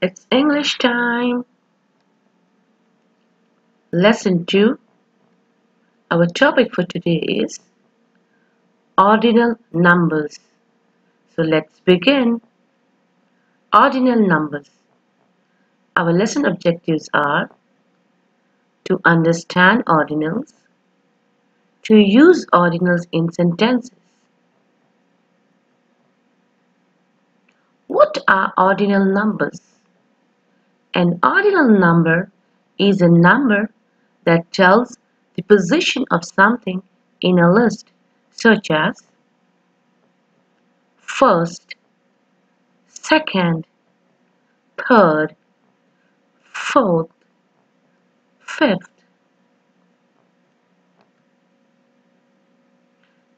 It's English time. Lesson 2. Our topic for today is ordinal numbers. So let's begin. Ordinal numbers. Our lesson objectives are to understand ordinals, to use ordinals in sentences. What are ordinal numbers? An ordinal number is a number that tells the position of something in a list such as first, second, third, fourth, fifth.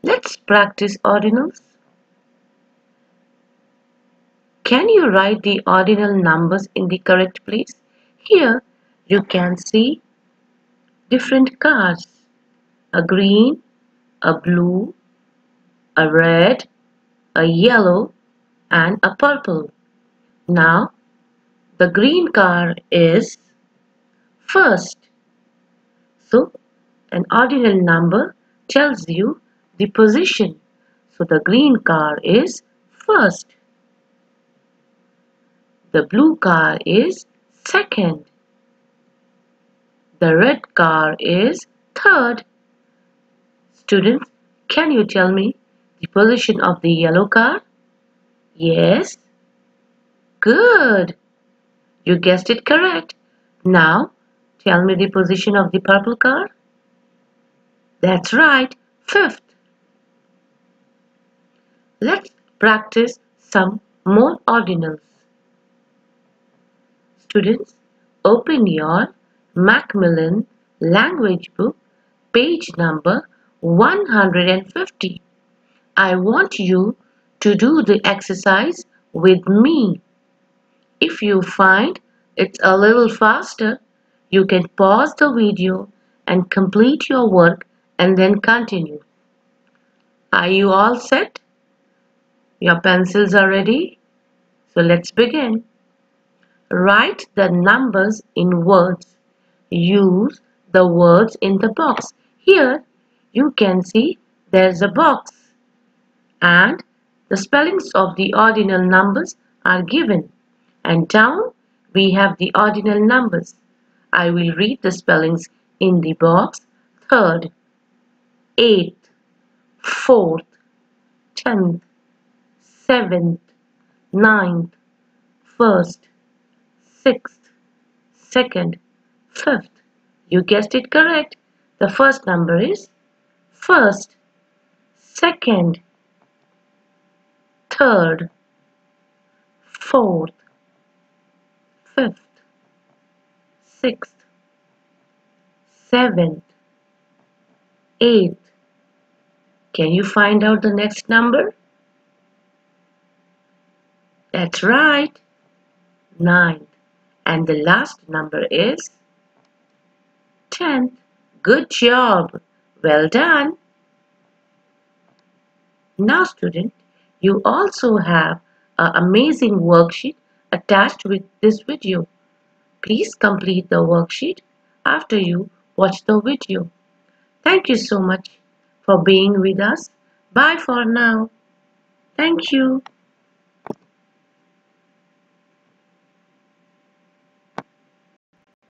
Let's practice ordinals. Can you write the ordinal numbers in the correct place? Here you can see different cars. A green, a blue, a red, a yellow and a purple. Now the green car is first. So an ordinal number tells you the position. So the green car is first. The blue car is second. The red car is third. Students, can you tell me the position of the yellow car? Yes. Good. You guessed it correct. Now, tell me the position of the purple car. That's right, fifth. Let's practice some more ordinals. Students, open your Macmillan language book, page number 150. I want you to do the exercise with me. If you find it's a little faster, you can pause the video and complete your work and then continue. Are you all set? Your pencils are ready? So let's begin. Write the numbers in words. Use the words in the box. Here you can see there's a box and the spellings of the ordinal numbers are given and down we have the ordinal numbers. I will read the spellings in the box. Third, eighth, fourth, tenth, seventh, ninth, first, sixth, second, fifth. You guessed it correct. The first number is first, second, third, fourth, fifth, sixth, seventh, eighth. Can you find out the next number? That's right, ninth. And the last number is 10th. Good job. Well done. Now student, you also have an amazing worksheet attached with this video. Please complete the worksheet after you watch the video. Thank you so much for being with us. Bye for now. Thank you.